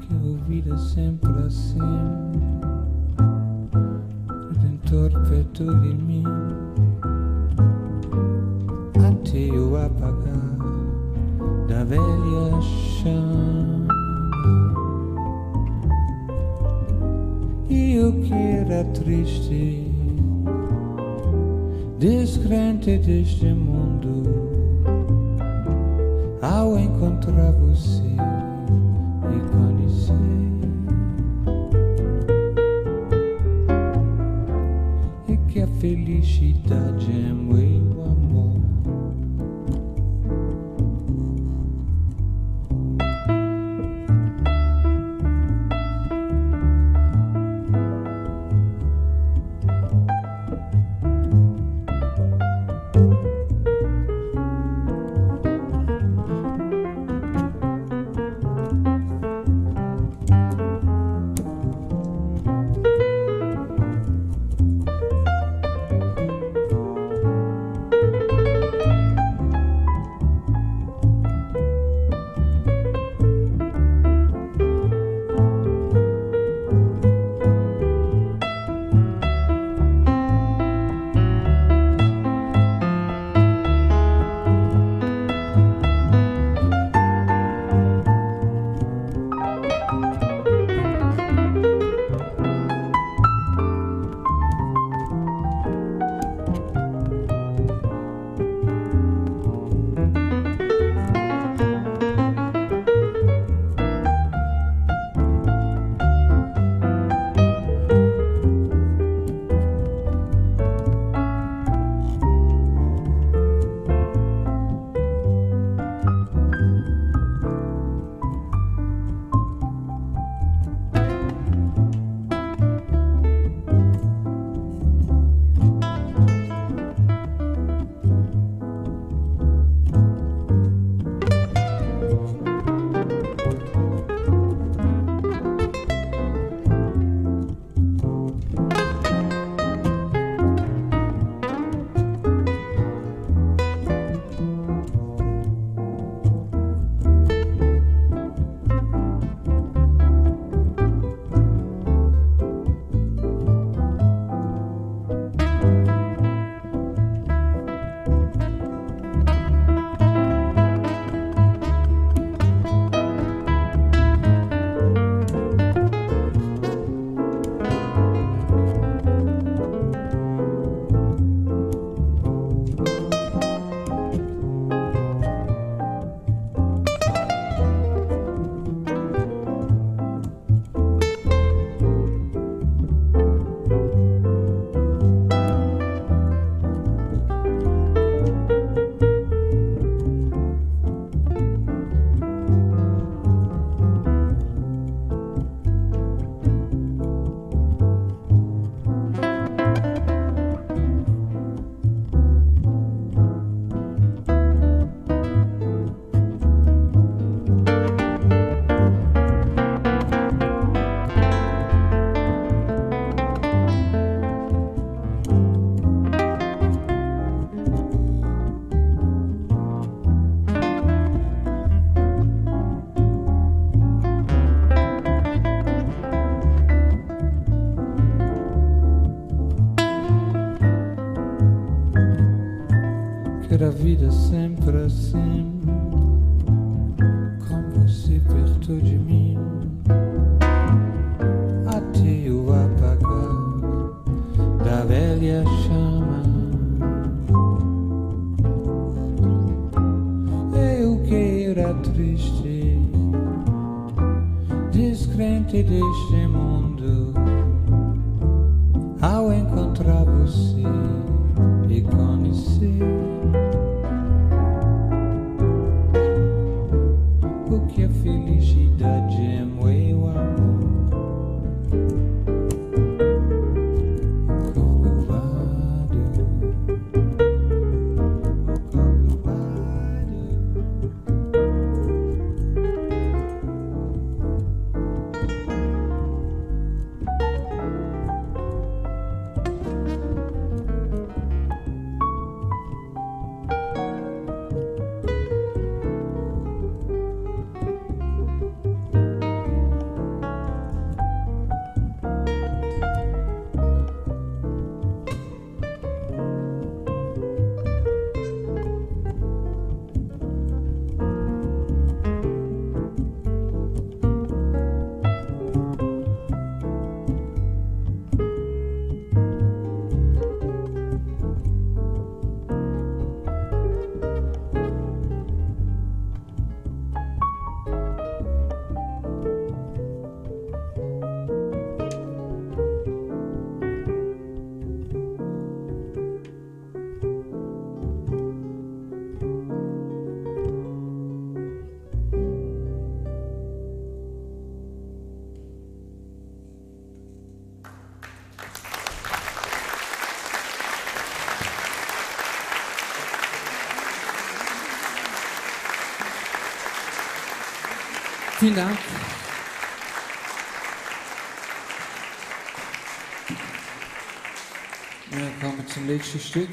Que a vida sempre assim. Redentor perto de mim. Até o apagar da velha chama. E o que era triste, descrente deste mundo, ao encontrar você que a felicidade é ter a vida sempre assim, com você perto de mim, até o apagar da velha chama. Eu que era triste, descrente deste mundo, Vielen Dank. Wir kommen zum letzten Stück.